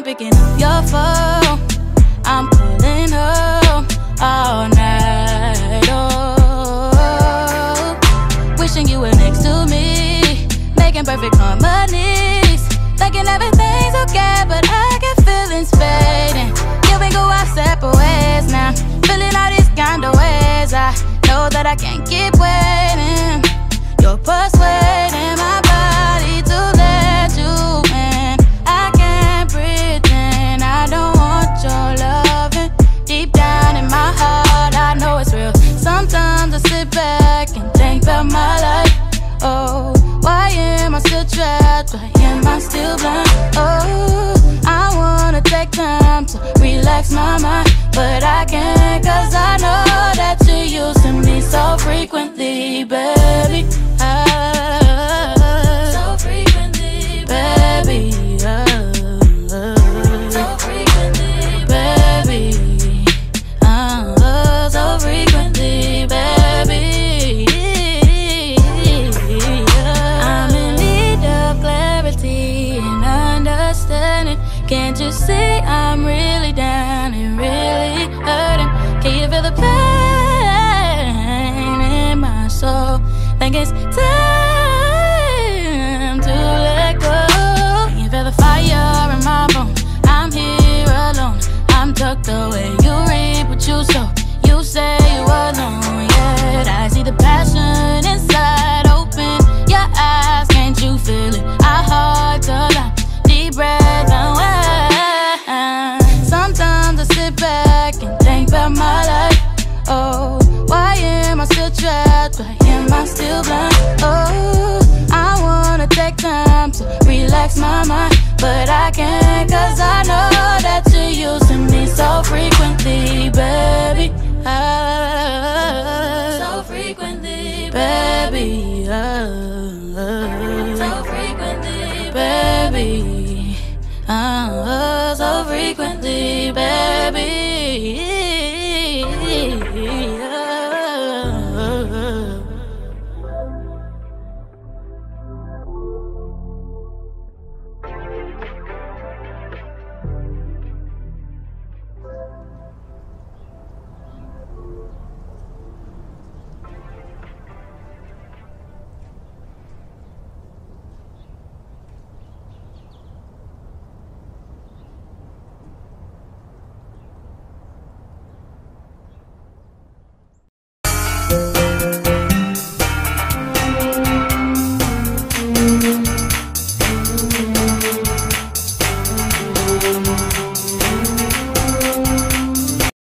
ain't picking up your phone. I'm pulling up all night. Oh, wishing you were next to me, making perfect harmonies, thinking everything's okay, but sit back and think about my life. Oh, why am I still trapped? Why am I still blind? Oh, I wanna take time to relax my mind, but I can't cause I know that you're using me so frequently, baby. Can't you see I'm really down and really hurting? Can you feel the pain in my soul? Think it's time still blind? Oh, I wanna take time to relax my mind, but I can't cause I know that you're using me so frequently, baby. Ah, so frequently, baby. Ah, so frequently, baby. Ah.